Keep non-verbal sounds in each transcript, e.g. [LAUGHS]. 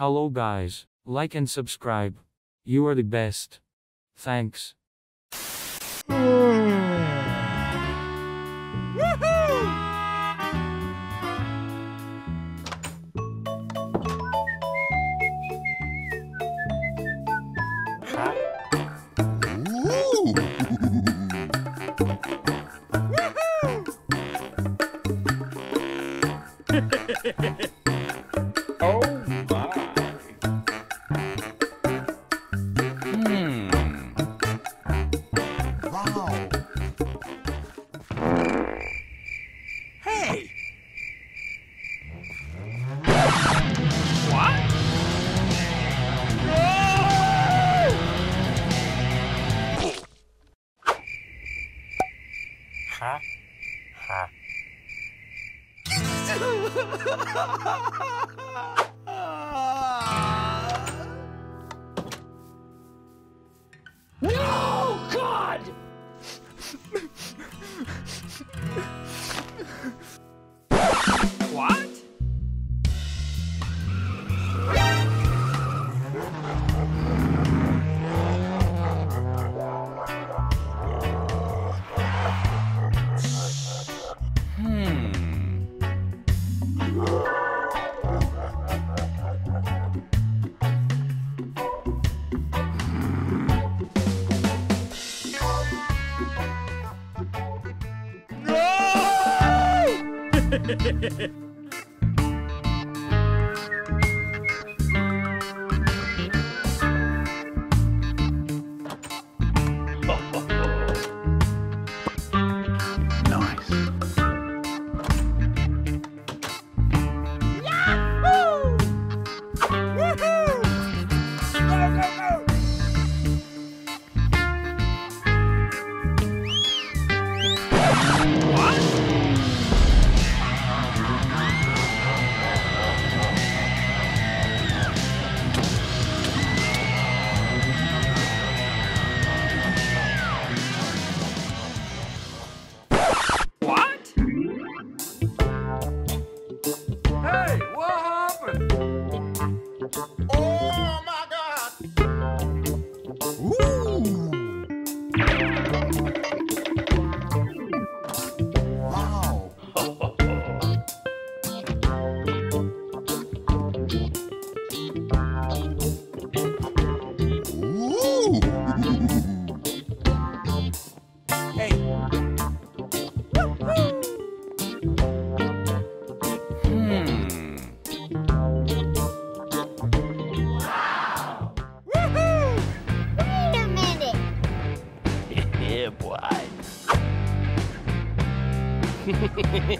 Hello guys, like and subscribe. You are the best. Thanks. No, God! what? Hehehehe [LAUGHS] Oh my God. Ooh.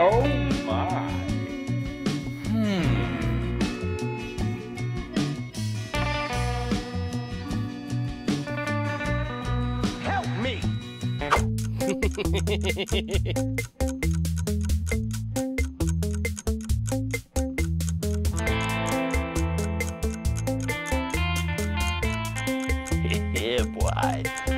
Oh my. Hmm. Help me. [LAUGHS] yeah, boy.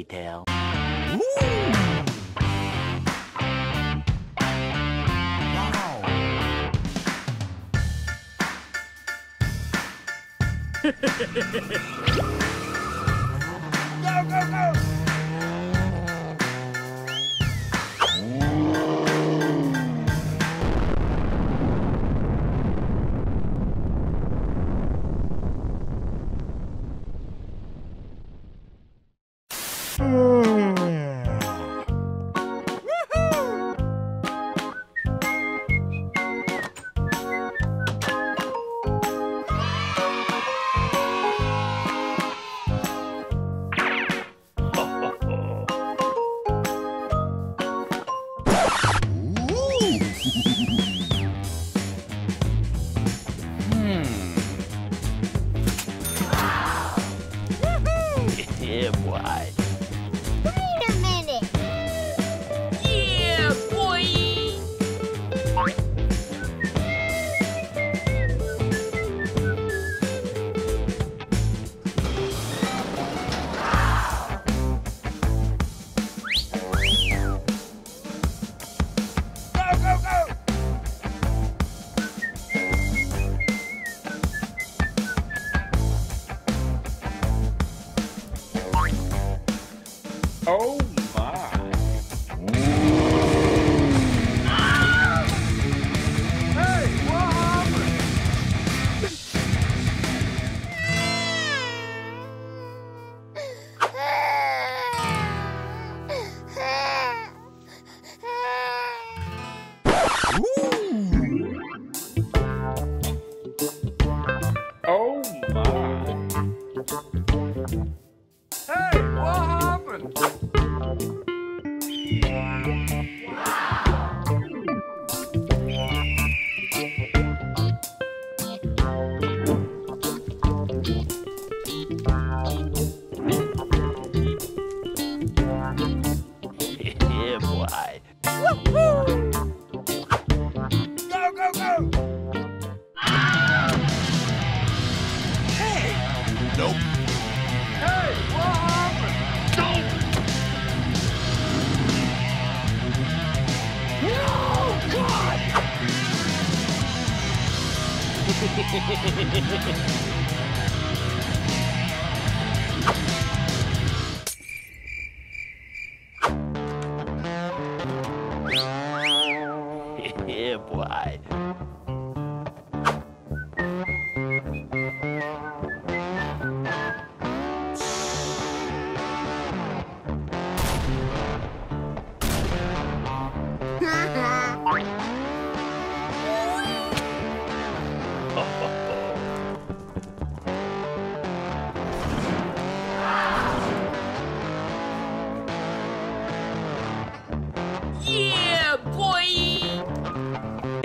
Later. [LAUGHS] Yeah, Boy. Go, go, go! Nope. Hey, what happened? Yeah, [LAUGHS]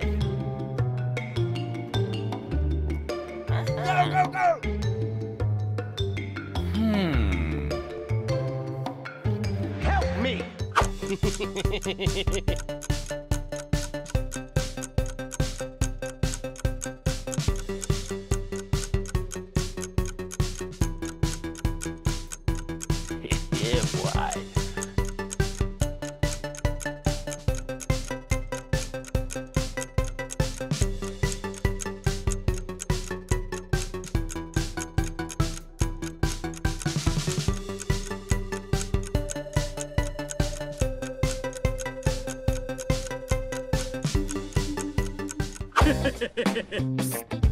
Boy. Go, go, go! Hmm. Help [LAUGHS] me. yeah, boy. Wow. [LAUGHS]